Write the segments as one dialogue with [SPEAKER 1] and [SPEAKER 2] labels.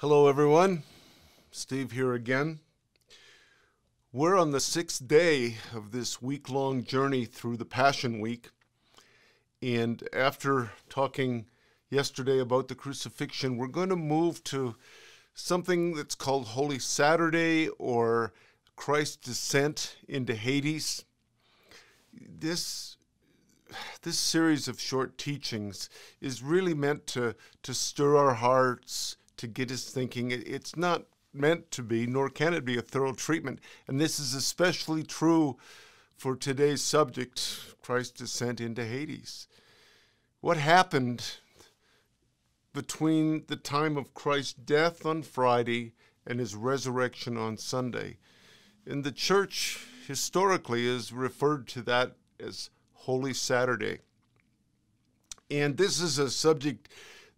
[SPEAKER 1] Hello, everyone. Steve here again. We're on the sixth day of this week long journey through the Passion Week. And after talking yesterday about the crucifixion, we're going to move to something that's called Holy Saturday or Christ's descent into Hades. This this series of short teachings is really meant to to stir our hearts, to get us thinking. It's not meant to be, nor can it be a thorough treatment. And this is especially true for today's subject Christ's descent into Hades. What happened between the time of Christ's death on Friday and his resurrection on Sunday? And the church historically is referred to that as Holy Saturday. And this is a subject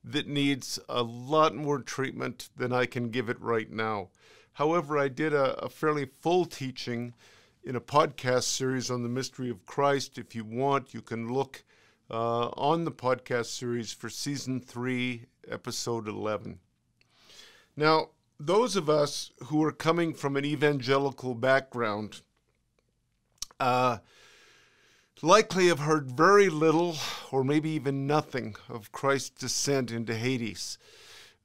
[SPEAKER 1] that needs a lot more treatment than I can give it right now. However, I did a, a, fairly full teaching in a podcast series on the mystery of Christ. If you want, you can look uh, on the podcast series for season three, episode 11. Now, those of us who are coming from an evangelical background, uh, likely have heard very little or maybe even nothing of Christ's descent into Hades.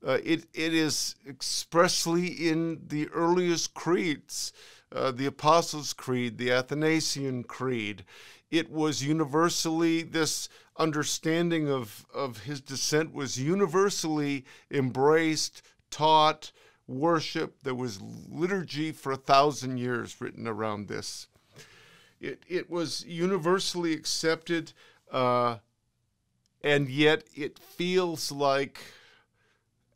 [SPEAKER 1] Uh, it, it is expressly in the earliest creeds, uh, the Apostles' Creed, the Athanasian Creed. It was universally, this understanding of, of his descent was universally embraced, taught, worshiped. There was liturgy for a thousand years written around this. It, it was universally accepted, uh, and yet it feels like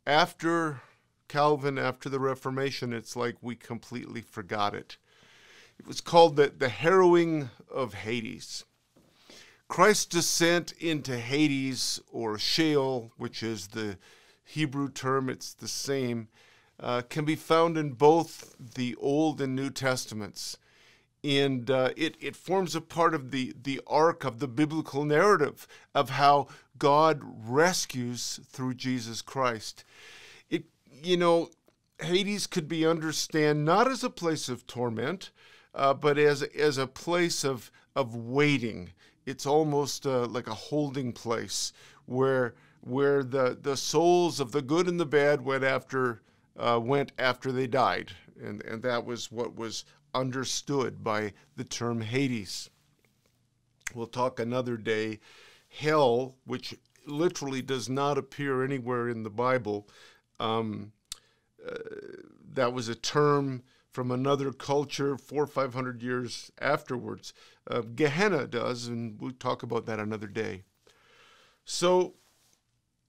[SPEAKER 1] after Calvin, after the Reformation, it's like we completely forgot it. It was called the, the harrowing of Hades. Christ's descent into Hades or Sheol, which is the Hebrew term, it's the same, uh, can be found in both the Old and New Testaments and uh, it, it forms a part of the, the arc of the biblical narrative of how God rescues through Jesus Christ. It, you know, Hades could be understood not as a place of torment, uh, but as, as a place of, of waiting. It's almost uh, like a holding place where, where the, the souls of the good and the bad went after, uh, went after they died. And, and that was what was understood by the term Hades. We'll talk another day. Hell, which literally does not appear anywhere in the Bible, um, uh, that was a term from another culture four or five hundred years afterwards. Uh, Gehenna does, and we'll talk about that another day. So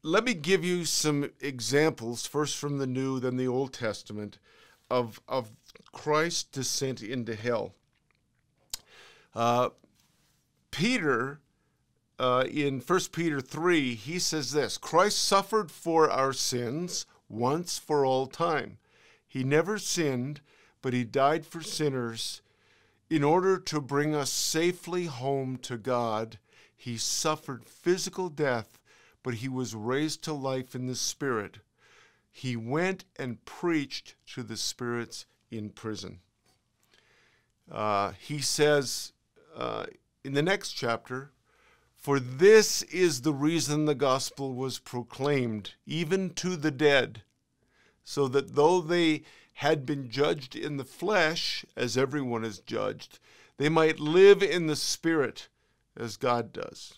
[SPEAKER 1] let me give you some examples, first from the New, then the Old Testament, of, of Christ's descent into hell. Uh, Peter, uh, in 1 Peter 3, he says this Christ suffered for our sins once for all time. He never sinned, but he died for sinners. In order to bring us safely home to God, he suffered physical death, but he was raised to life in the Spirit. He went and preached to the spirits in prison. Uh, he says uh, in the next chapter, For this is the reason the gospel was proclaimed, even to the dead, so that though they had been judged in the flesh, as everyone is judged, they might live in the spirit as God does.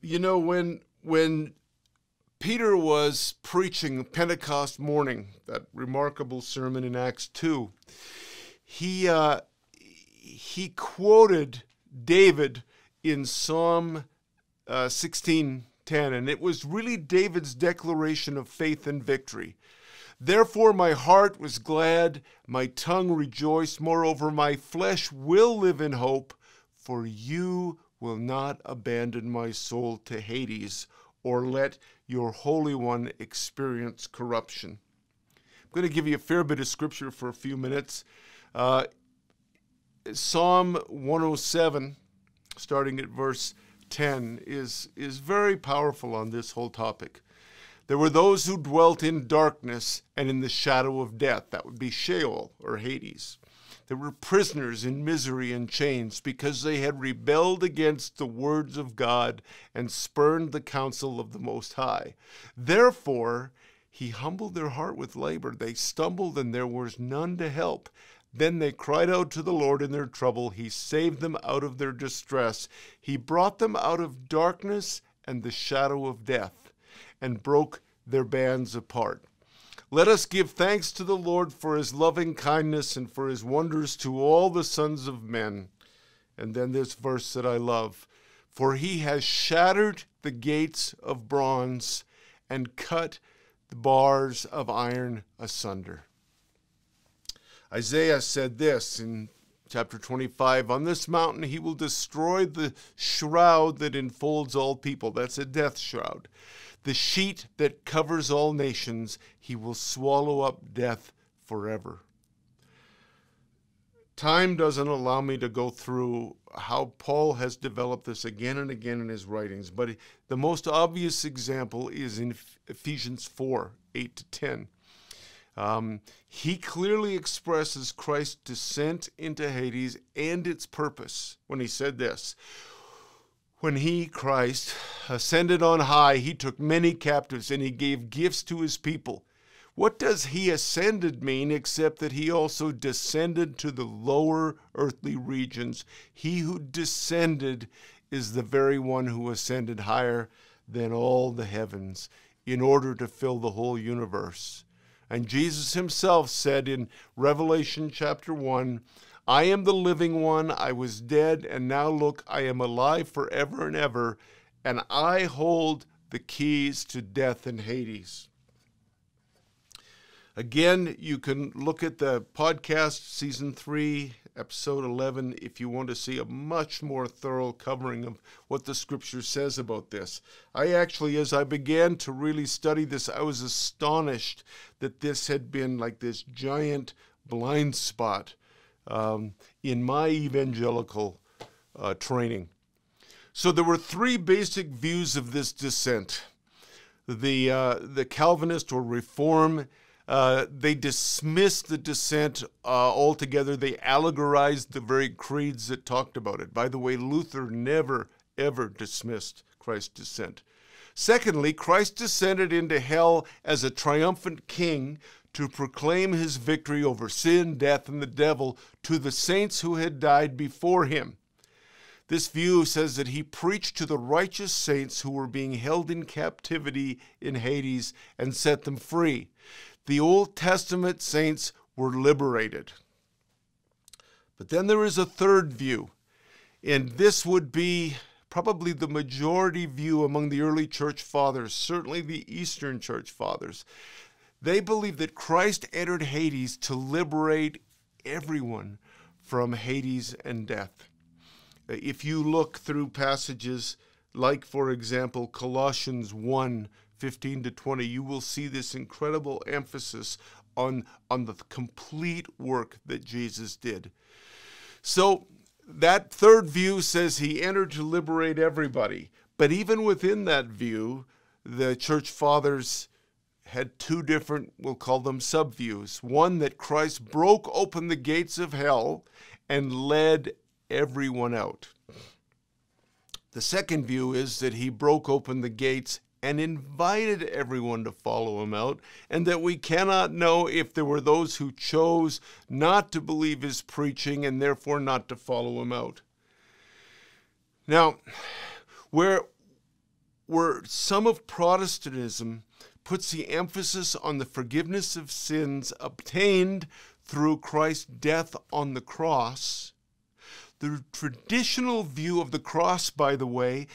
[SPEAKER 1] You know, when when Peter was preaching Pentecost morning, that remarkable sermon in Acts 2. He, uh, he quoted David in Psalm uh, 16:10, and it was really David's declaration of faith and victory. Therefore, my heart was glad, my tongue rejoiced. Moreover, my flesh will live in hope, for you will not abandon my soul to Hades or let your Holy One experience corruption. I'm going to give you a fair bit of scripture for a few minutes. Uh, Psalm 107, starting at verse 10, is, is very powerful on this whole topic. There were those who dwelt in darkness and in the shadow of death. That would be Sheol or Hades. There were prisoners in misery and chains because they had rebelled against the words of God and spurned the counsel of the Most High. Therefore, he humbled their heart with labor. They stumbled, and there was none to help. Then they cried out to the Lord in their trouble. He saved them out of their distress. He brought them out of darkness and the shadow of death, and broke their bands apart. Let us give thanks to the Lord for his loving kindness and for his wonders to all the sons of men. And then this verse that I love For he has shattered the gates of bronze and cut the bars of iron asunder. Isaiah said this in chapter 25 On this mountain he will destroy the shroud that enfolds all people. That's a death shroud. The sheet that covers all nations, he will swallow up death forever. Time doesn't allow me to go through how Paul has developed this again and again in his writings, but the most obvious example is in Ephesians 4 8 to 10. Um, he clearly expresses Christ's descent into Hades and its purpose when he said this when he, Christ, ascended on high, he took many captives and he gave gifts to his people. What does he ascended mean except that he also descended to the lower earthly regions? He who descended is the very one who ascended higher than all the heavens in order to fill the whole universe. And Jesus himself said in Revelation chapter 1 I am the living one. I was dead, and now look, I am alive forever and ever, and I hold the keys to death and Hades. Again, you can look at the podcast, season three, episode 11, if you want to see a much more thorough covering of what the scripture says about this. I actually, as I began to really study this, I was astonished that this had been like this giant blind spot um, in my evangelical uh, training. So there were three basic views of this descent. The, uh, the Calvinist or Reform, uh, they dismissed the descent uh, altogether. They allegorized the very creeds that talked about it. By the way, Luther never, ever dismissed Christ's descent. Secondly, Christ descended into hell as a triumphant king to proclaim his victory over sin, death, and the devil to the saints who had died before him. This view says that he preached to the righteous saints who were being held in captivity in Hades and set them free. The Old Testament saints were liberated. But then there is a third view, and this would be probably the majority view among the early church fathers, certainly the Eastern church fathers. They believe that Christ entered Hades to liberate everyone from Hades and death. If you look through passages like, for example, Colossians 1 15 to 20, you will see this incredible emphasis on, on the complete work that Jesus did. So, that third view says he entered to liberate everybody. But even within that view, the church fathers had two different, we'll call them subviews. One that Christ broke open the gates of hell and led everyone out. The second view is that he broke open the gates and invited everyone to follow him out, and that we cannot know if there were those who chose not to believe his preaching and therefore not to follow him out. Now, where, where some of Protestantism puts the emphasis on the forgiveness of sins obtained through Christ's death on the cross. The traditional view of the cross, by the way,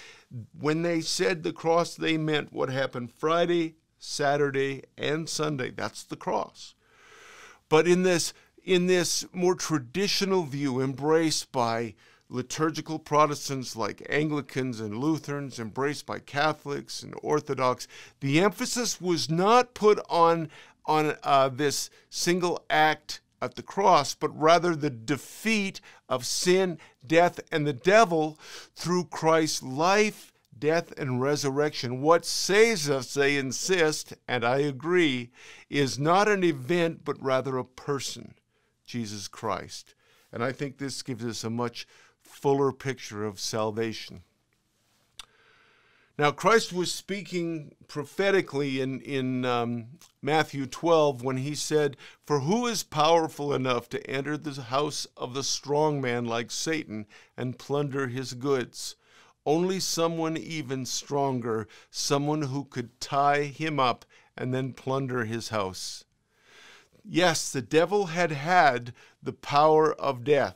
[SPEAKER 1] when they said the cross, they meant what happened Friday, Saturday, and Sunday. That's the cross. But in this, in this more traditional view embraced by liturgical Protestants like Anglicans and Lutherans, embraced by Catholics and Orthodox, the emphasis was not put on, on uh, this single act at the cross, but rather the defeat of sin, death, and the devil through Christ's life, death, and resurrection. What saves us, they insist, and I agree, is not an event, but rather a person, Jesus Christ. And I think this gives us a much fuller picture of salvation. Now, Christ was speaking prophetically in, in um, Matthew 12 when he said, For who is powerful enough to enter the house of the strong man like Satan and plunder his goods? Only someone even stronger, someone who could tie him up and then plunder his house. Yes, the devil had had the power of death.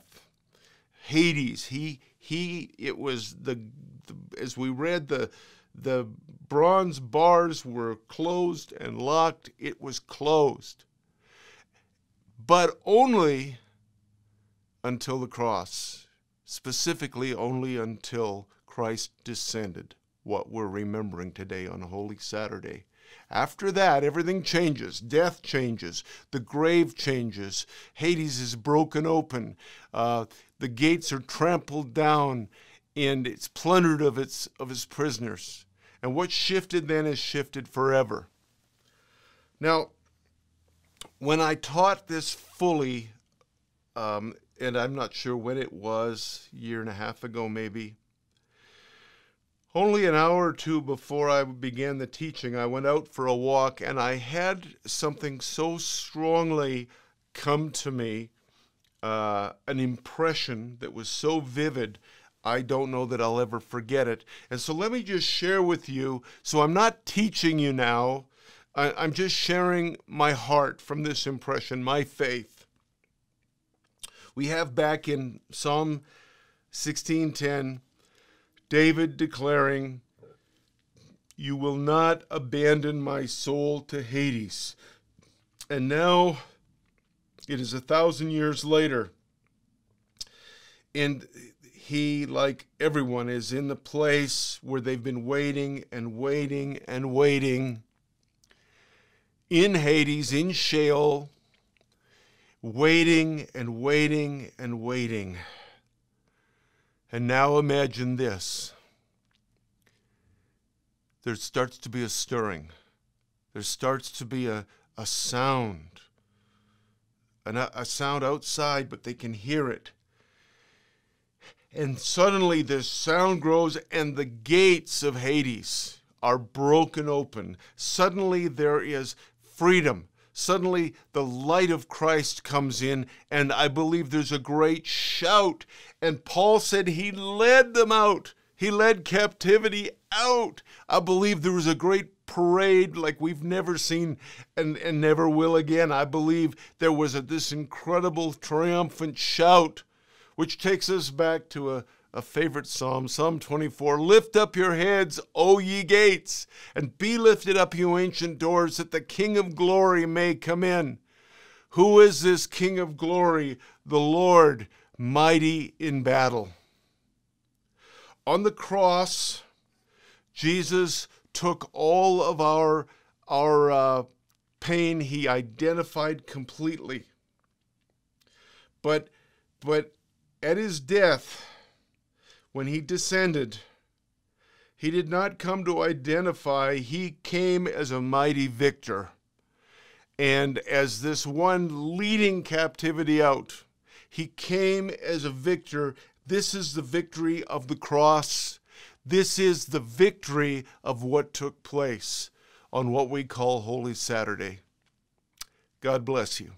[SPEAKER 1] Hades, he he it was the, the as we read the the bronze bars were closed and locked, it was closed. But only until the cross, specifically only until Christ descended, what we're remembering today on Holy Saturday. After that, everything changes. Death changes. The grave changes. Hades is broken open. Uh, the gates are trampled down, and it's plundered of its of its prisoners. And what shifted then is shifted forever. Now, when I taught this fully, um, and I'm not sure when it was, year and a half ago maybe, only an hour or two before I began the teaching, I went out for a walk and I had something so strongly come to me, uh, an impression that was so vivid I don't know that I'll ever forget it. And so let me just share with you. So I'm not teaching you now, I, am just sharing my heart from this impression, my faith. We have back in Psalm 16:10 David declaring, You will not abandon my soul to Hades. And now it is a thousand years later. And he, like everyone, is in the place where they've been waiting and waiting and waiting in Hades, in Sheol, waiting and waiting and waiting. And now imagine this there starts to be a stirring, there starts to be a, a sound, a, a sound outside, but they can hear it and suddenly this sound grows, and the gates of Hades are broken open. Suddenly there is freedom. Suddenly the light of Christ comes in, and I believe there's a great shout. And Paul said he led them out, he led captivity out. I believe there was a great parade like we've never seen and, and never will again. I believe there was a, this incredible triumphant shout which takes us back to a, a favorite psalm, Psalm 24 Lift up your heads, O ye gates, and be lifted up, you ancient doors, that the King of glory may come in. Who is this King of glory? The Lord, mighty in battle. On the cross, Jesus took all of our, our uh, pain, he identified completely. But, but at his death, when he descended, he did not come to identify, he came as a mighty victor. And as this one leading captivity out, he came as a victor. This is the victory of the cross. This is the victory of what took place on what we call Holy Saturday. God bless you.